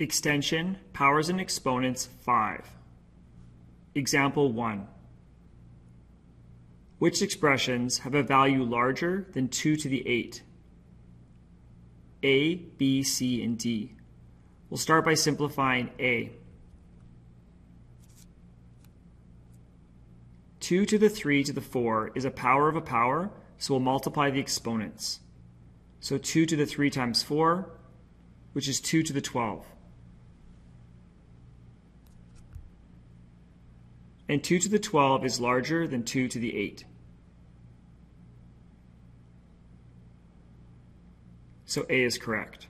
Extension, powers and exponents 5. Example 1. Which expressions have a value larger than 2 to the 8? A, B, C, and D. We'll start by simplifying A. 2 to the 3 to the 4 is a power of a power, so we'll multiply the exponents. So 2 to the 3 times 4, which is 2 to the 12. And 2 to the 12 is larger than 2 to the 8. So A is correct.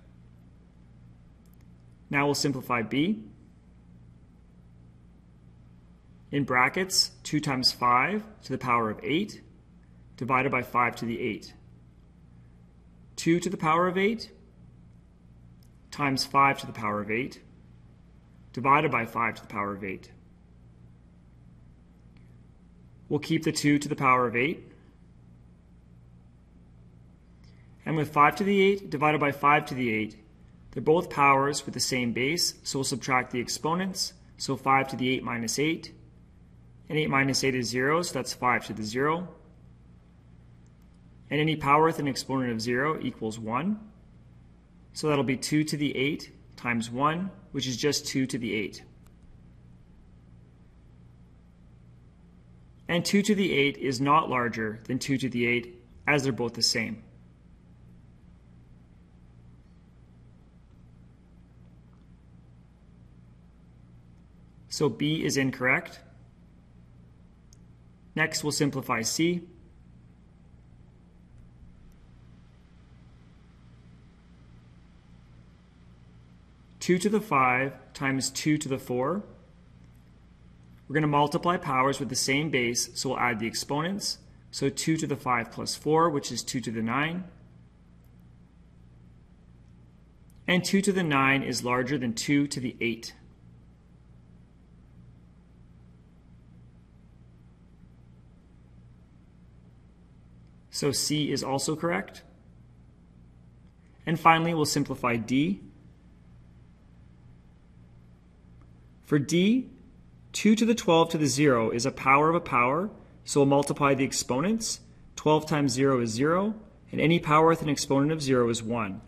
Now we'll simplify B. In brackets, 2 times 5 to the power of 8 divided by 5 to the 8. 2 to the power of 8 times 5 to the power of 8 divided by 5 to the power of 8. We'll keep the 2 to the power of 8. And with 5 to the 8 divided by 5 to the 8, they're both powers with the same base, so we'll subtract the exponents. So 5 to the 8 minus 8. And 8 minus 8 is 0, so that's 5 to the 0. And any power with an exponent of 0 equals 1. So that'll be 2 to the 8 times 1, which is just 2 to the 8. And 2 to the 8 is not larger than 2 to the 8, as they're both the same. So B is incorrect. Next, we'll simplify C. Two to the five times two to the four. We're going to multiply powers with the same base, so we'll add the exponents. So 2 to the 5 plus 4, which is 2 to the 9. And 2 to the 9 is larger than 2 to the 8. So C is also correct. And finally, we'll simplify D. For D, 2 to the 12 to the 0 is a power of a power, so we'll multiply the exponents. 12 times 0 is 0, and any power with an exponent of 0 is 1.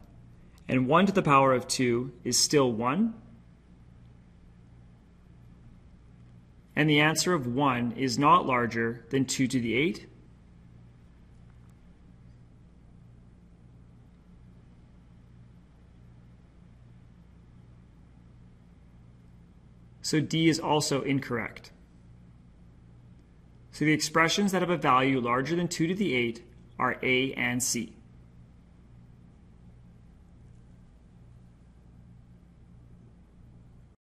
And 1 to the power of 2 is still 1. And the answer of 1 is not larger than 2 to the 8. So D is also incorrect. So the expressions that have a value larger than 2 to the 8 are A and C.